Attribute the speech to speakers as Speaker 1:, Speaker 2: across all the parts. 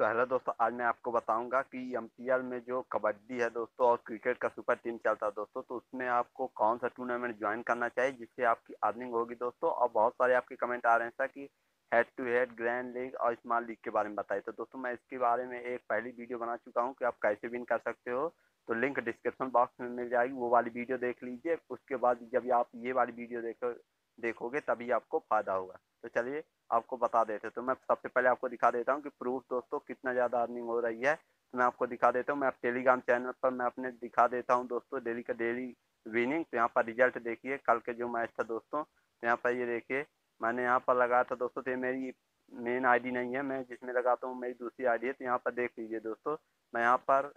Speaker 1: तो हेलो दोस्तों, आज मैं आपको बताऊँगा कि एम में जो कबड्डी है दोस्तों और क्रिकेट का सुपर टीम चलता है दोस्तों तो उसमें आपको कौन सा टूर्नामेंट ज्वाइन करना चाहिए जिससे आपकी अर्निंग होगी दोस्तों? और बहुत सारे आपके कमेंट आ रहे हैं, सर, कि head to head grand league और स्मॉल लीग के बारे में बताइए। तो दोस्तों, मैं इसके बारे में एक पहली वीडियो बना चुका हूँ कि आप कैसे विन कर सकते हो। तो लिंक डिस्क्रिप्शन बॉक्स में मिल जाएगी, वो वाली वीडियो देख लीजिए। उसके बाद जब आप ये वाली वीडियो देखो देखोगे तभी आपको फ़ायदा होगा। तो चलिए, आपको बता देते तो मैं सबसे पहले आपको दिखा देता हूँ कि प्रूफ दोस्तों कितना ज़्यादा अर्निंग हो रही है। तो मैं आपको दिखा देता हूँ। मैं टेलीग्राम चैनल पर मैं अपने दिखा देता हूँ दोस्तों डेली का डेली विनिंग तो यहाँ पर रिज़ल्ट देखिए, कल के जो मैच था दोस्तों तो यहाँ पर ये देखिए, मैंने यहाँ पर लगाया था दोस्तों तो ये मेरी मेन आईडी नहीं है। मैं जिसमें लगाता हूँ, मेरी दूसरी आईडी है तो यहाँ पर देख लीजिए दोस्तों, मैं यहाँ पर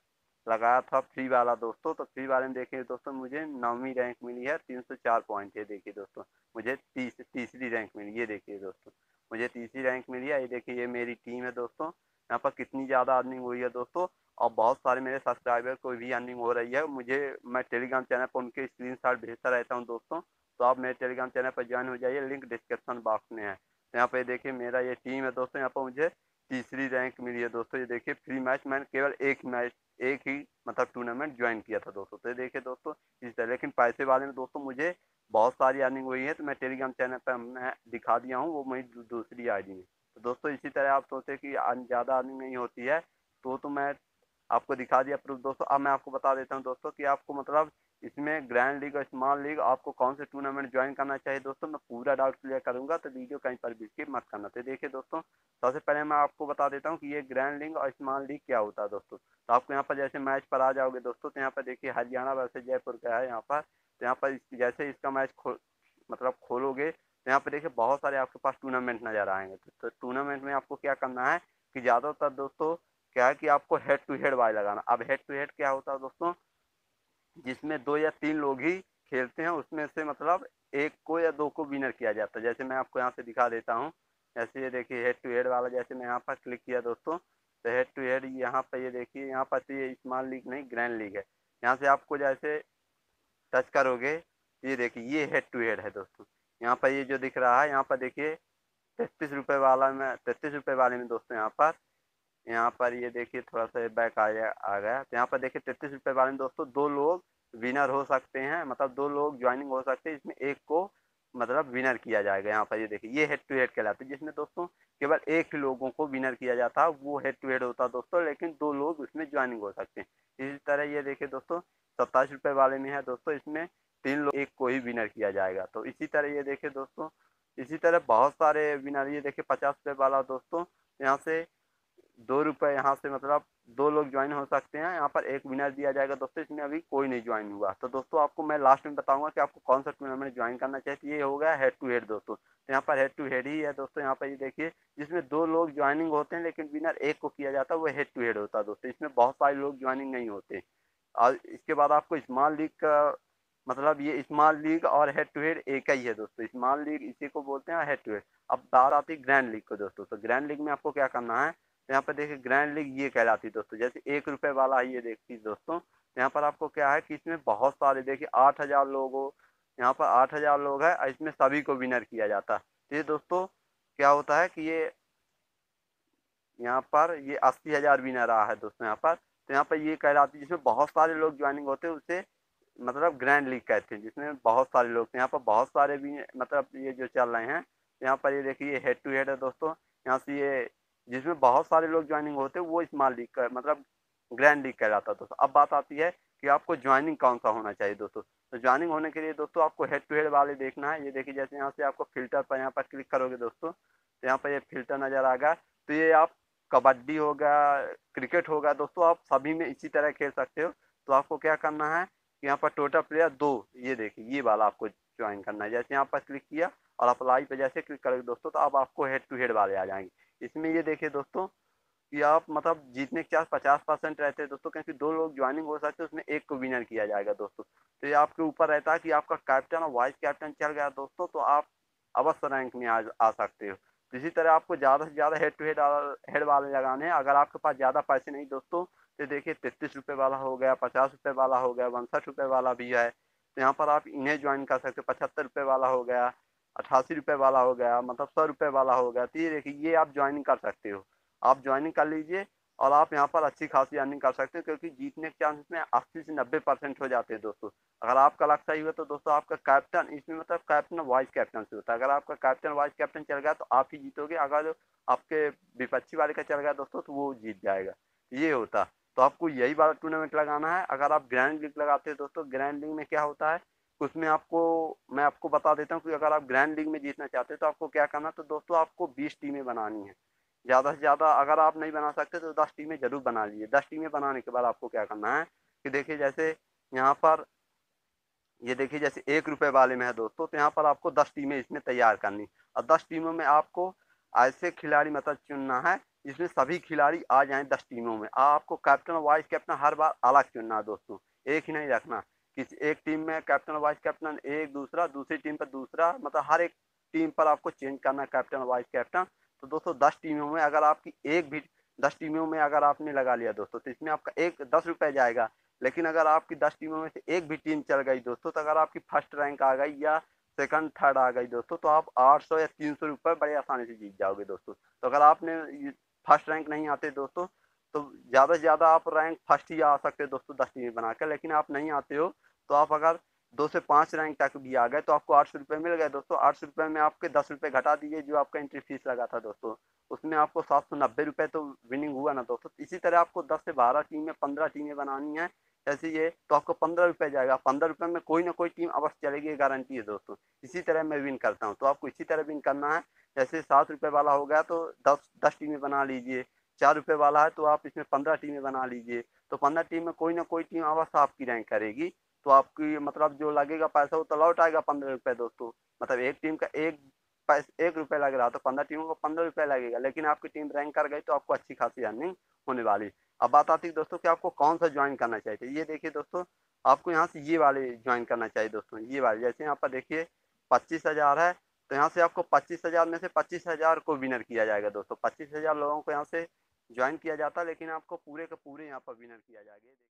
Speaker 1: लगाया था फ्री वाला दोस्तों तो फ्री वाले में देखिए दोस्तों, मुझे नौवीं रैंक मिली है, तीन सौ चार पॉइंट है देखिए दोस्तों, मुझे तीस, तीसरी रैंक मिली, ये देखिए दोस्तों, मुझे तीसरी रैंक मिली है, ये देखिए, ये मेरी टीम है दोस्तों, यहाँ पर कितनी ज़्यादा अर्निंग हुई है दोस्तों, और बहुत सारे मेरे सब्सक्राइबर को भी अर्निंग हो रही है, मुझे, मैं टेलीग्राम चैनल पर उनके स्क्रीन भेजता रहता हूँ दोस्तों तो आप मेरे टेलीग्राम चैनल पर ज्वाइन हो जाइए लिंक डिस्क्रिप्शन बॉक्स में है तो यहाँ पर देखिए, मेरा ये टीम है दोस्तों, यहाँ पर मुझे तीसरी रैंक मिली है दोस्तों, ये देखिए फ्री मैच मैंने केवल एक मैच एक ही मतलब टूर्नामेंट ज्वाइन किया था दोस्तों। तो ये देखिए दोस्तों, इस तरह, लेकिन पैसे वाले में दोस्तों मुझे बहुत सारी अर्निंग हुई है तो मैं टेलीग्राम चैनल पर मैं दिखा दिया हूँ, वो मेरी दूसरी आई डी में। तो दोस्तों, इसी तरह आप सोचे कि ज़्यादा अर्निंग नहीं होती है तो तो मैं आपको दिखा दिया प्रूफ दोस्तों, अब मैं आपको बता देता हूँ दोस्तों कि आपको मतलब इसमें ग्रैंड लीग और स्मॉल लीग आपको कौन से टूर्नामेंट ज्वाइन करना चाहिए दोस्तों? मैं पूरा डाउट क्लियर करूँगा तो वीडियो कहीं पर भी स्किप मत करना। तो देखिए दोस्तों, सबसे पहले मैं आपको बता देता हूँ कि ये ग्रैंड लीग और स्मॉल लीग क्या होता है दोस्तों। तो आपको यहाँ पर जैसे मैच पर आ जाओगे दोस्तों तो यहाँ पर देखिए हरियाणा वैसे जयपुर का है यहाँ पर। तो यहाँ पर जैसे इसका मैच खो मतलब खोलोगे तो यहाँ पर देखिए बहुत सारे आपके पास टूर्नामेंट नज़र आएँगे। तो टूर्नामेंट में आपको क्या करना है कि ज़्यादातर दोस्तों क्या है कि आपको हेड टू हेड वाई लगाना। अब हेड टू हेड क्या होता है दोस्तों? जिसमें दो या तीन लोग ही खेलते हैं, उसमें से मतलब एक को या दो को विनर किया जाता है। जैसे मैं आपको यहाँ से दिखा देता हूँ, जैसे ये देखिए हेड टू हेड वाला, जैसे मैं यहाँ पर क्लिक किया दोस्तों तो हेड टू हेड यहाँ पर ये देखिए, यहाँ पर तो ये स्मॉल लीग नहीं ग्रैंड लीग है। यहाँ से आपको जैसे टच करोगे, ये देखिए, ये हेड टू हेड है दोस्तों। यहाँ पर ये जो दिख रहा है, यहाँ पर देखिए तैतीस रुपये वाला में तैतीस रुपये वाले में दोस्तों यहाँ पर यहाँ पर ये देखिए थोड़ा सा बैक आ गया आ गया। तो यहाँ पर देखिए तैतीस रुपये वाले में दोस्तों, दो लोग विनर हो सकते हैं मतलब दो लोग ज्वाइनिंग हो सकते हैं इसमें एक को मतलब विनर किया जाएगा। यहाँ पर ये देखिए, ये हेड टू हेड कहलाते हैं, जिसमें दोस्तों केवल एक लोगों को विनर किया जाता है, वो हेड टू हेड होता है दोस्तों, लेकिन दो लोग उसमें ज्वाइनिंग हो सकते हैं। इसी तरह ये देखिए दोस्तों, सत्ताईस रुपये वाले में है दोस्तों, इसमें तीन लोग, एक को ही विनर किया जाएगा। तो इसी तरह ये देखिए दोस्तों, इसी तरह बहुत सारे विनर ये देखिए पचास रुपये वाला दोस्तों, यहाँ से दो रुपये यहाँ से मतलब दो लोग ज्वाइन हो सकते हैं। यहाँ पर एक विनर दिया जाएगा दोस्तों, इसमें अभी कोई नहीं ज्वाइन हुआ। तो दोस्तों, आपको मैं लास्ट में बताऊँगा कि आपको कौन सा टूर्नामेंट ज्वाइन करना चाहिए। ये हो गया हेड टू हेड दोस्तों। तो यहाँ पर हेड टू हेड ही है दोस्तों। यहाँ पर ये देखिए, जिसमें दो लोग ज्वाइनिंग होते हैं, लेकिन विनर एक को किया जाता है, वो हेड टू हेड होता है दोस्तों। इसमें बहुत सारे लोग ज्वाइनिंग नहीं होते। और इसके बाद आपको स्मॉल लीग का मतलब ये स्मॉल लीग और हेड टू हेड एक ही है दोस्तों। स्मॉल लीग इसी को बोलते हैं हेड टू हेड अब बात आती है ग्रैंड लीग को दोस्तों। तो ग्रैंड लीग में आपको क्या करना है? तो यहाँ पर देखिए ग्रैंड लीग ये कहलाती है दोस्तों, जैसे एक रुपये वाला ये देखती है दोस्तों। यहाँ पर आपको क्या है कि इसमें बहुत सारे, देखिए, आठ हज़ार लोग, यहाँ पर आठ हज़ार लोग हैं इसमें सभी को विनर किया जाता है। तो ये दोस्तों, क्या होता है कि ये, यहाँ पर ये अस्सी हज़ार विनर रहा है दोस्तों यहाँ पर। तो यहाँ पर ये कहलाती है, जिसमें बहुत सारे लोग ज्वाइनिंग होते हैं, उसे मतलब ग्रैंड लीग कहते हैं, जिसमें बहुत सारे लोग यहाँ पर बहुत सारे भी मतलब ये जो चल रहे हैं, यहाँ पर ये देखिए हेड टू हेड है दोस्तों। यहाँ से ये जिसमें बहुत सारे लोग ज्वाइनिंग होते हैं, वो स्मॉल लीग का मतलब ग्रैंड लीग कहलाता है। दोस्तों अब बात आती है कि आपको ज्वाइनिंग कौन सा होना चाहिए दोस्तों? तो ज्वाइनिंग होने के लिए दोस्तों आपको हेड टू हेड वाले देखना है। ये देखिए, जैसे यहाँ से आपको फ़िल्टर पर, यहाँ पर क्लिक करोगे दोस्तों तो यहाँ पर ये फ़िल्टर नज़र आ गया तो ये आप कबड्डी होगा क्रिकेट होगा, दोस्तों आप सभी में इसी तरह खेल सकते हो। तो आपको क्या करना है कि यहाँ पर टोटल प्लेयर दो, ये देखिए, ये वाला आपको ज्वाइन करना है। जैसे यहाँ पर क्लिक किया और अप्लाई पे जैसे क्लिक करोगे दोस्तों तो अब आपको हेड टू हेड वाले आ जाएँगे। इसमें ये देखिए दोस्तों कि आप मतलब जीतने के चांस पचास परसेंट रहते हैं। दोस्तों क्योंकि दो लोग ज्वाइनिंग हो सकते हैं उसमें एक को विनर किया जाएगा दोस्तों। तो ये आपके ऊपर रहता है कि आपका कैप्टन और वाइस कैप्टन चल गया दोस्तों तो आप अवश्य रैंक में आ, आ सकते हो। तो इसी तरह आपको ज़्यादा से ज़्यादा हेड टू हेड हेड वाले लगाने हैं। अगर आपके पास ज़्यादा पैसे नहीं दोस्तों तो देखिए तैतीस रुपये वाला हो गया पचास रुपये वाला हो गया उनसठ रुपये वाला भी है। तो यहाँ पर आप इन्हें ज्वाइन कर सकते हो पचहत्तर रुपये वाला हो गया। अठासी रुपये वाला हो गया मतलब सौ रुपये वाला हो गया। तो ये देखिए, ये आप ज्वाइनिंग कर सकते हो। आप ज्वाइनिंग कर लीजिए और आप यहाँ पर अच्छी खासी अर्निंग कर सकते हो, क्योंकि जीतने के चांस में अस्सी से नब्बे परसेंट हो जाते हैं दोस्तों। अगर आपका लक सही हुआ तो दोस्तों आपका कैप्टन इसमें मतलब कैप्टन वाइस कैप्टन से होता है। अगर आपका कैप्टन वाइस कैप्टन चल गया तो आप ही जीतोगे। अगर आपके विपक्षी वाले का चल गया दोस्तों तो वो जीत जाएगा। ये होता। तो आपको यही वाला टूर्नामेंट लगाना है। अगर आप ग्रैंड लीग लगाते हैं दोस्तों ग्रैंड लीग में क्या होता है? उसमें आपको, मैं आपको बता देता हूँ कि अगर आप ग्रैंड लीग में जीतना चाहते हैं तो आपको क्या करना है? तो दोस्तों, आपको बीस टीमें बनानी है। ज़्यादा से ज़्यादा अगर आप नहीं बना सकते तो दस टीमें ज़रूर बना लीजिए। दस टीमें बनाने के बाद आपको क्या करना है कि देखिए, जैसे यहाँ पर, ये देखिए, जैसे एक रुपये वाले में है दोस्तों तो यहाँ पर आपको दस टीमें इसमें तैयार करनी। और दस टीमों में आपको ऐसे खिलाड़ी मतलब चुनना है, जिसमें सभी खिलाड़ी आ जाएँ दस टीमों में। आपको कैप्टन वाइस कैप्टन हर बार अलग चुनना है दोस्तों। एक ही नहीं रखना। किसी एक टीम में कैप्टन वाइस कैप्टन एक दूसरा, दूसरी टीम पर दूसरा मतलब हर एक टीम पर आपको चेंज करना कैप्टन वाइस कैप्टन। तो दोस्तों, दस टीमों में अगर आपकी एक भी, दस टीमों में अगर आपने लगा लिया दोस्तों तो इसमें आपका एक दस रुपये जाएगा। लेकिन अगर आपकी दस टीमों में से एक भी टीम चल गई दोस्तों तो अगर आपकी फ़र्स्ट रैंक आ गई या सेकंड, थर्ड आ गई दोस्तों तो आप आठ सौ या तीन सौ रुपये बड़े आसानी से जीत जाओगे दोस्तों। तो अगर आपने फ़र्स्ट रैंक नहीं आते दोस्तों तो ज़्यादा से ज़्यादा आप रैंक फ़र्स्ट ही आ सकते हो दोस्तों, दस टीमें बनाकर। लेकिन आप नहीं आते हो तो आप अगर दो से पाँच रैंक तक भी आ गए तो आपको आठ सौ रुपये मिल गए दोस्तों। आठ सौ रुपये में आपके दस रुपये घटा दीजिए जो आपका एंट्री फ़ीस लगा था दोस्तों। उसमें आपको सात सौ नब्बे रुपये तो विनिंग हुआ ना दोस्तों। इसी तरह आपको दस से बारह टीमें पंद्रह टीमें बनानी है। जैसे ये तो आपको पंद्रह रुपये जाएगा। पंद्रह रुपये में कोई ना कोई टीम अवश्य चलेगी गारंटी है दोस्तों। इसी तरह मैं विन करता हूँ। तो आपको इसी तरह विन करना है। जैसे सात रुपये वाला हो गया तो दस दस टीमें बना लीजिए। चार रुपये वाला है तो आप इसमें पंद्रह टीमें बना लीजिए। तो पंद्रह टीम में कोई ना कोई टीम अवश्य आपकी रैंक करेगी। तो आपकी मतलब जो लगेगा पैसा, वो तो लौट आएगा पंद्रह रुपये दोस्तों। मतलब एक टीम का एक पैसे, एक रुपये लग रहा तो पंद्रह टीमों को पंद्रह रुपये लगेगा। लेकिन आपकी टीम रैंक कर गई तो आपको अच्छी खासी अर्निंग होने वाली। अब बात आती है दोस्तों कि आपको कौन सा ज्वाइन करना चाहिए। ये देखिए दोस्तों, आपको यहाँ से ये वाले ज्वाइन करना चाहिए दोस्तों, ये वाले। जैसे यहाँ पर देखिए, पच्चीस हज़ार है तो यहाँ से आपको पच्चीस हज़ार में से पच्चीस हज़ार को विनर किया जाएगा दोस्तों। पच्चीस हज़ार लोगों को यहाँ से ज्वाइन किया जाता लेकिन आपको पूरे के पूरे यहाँ पर विनर किया जाएगा।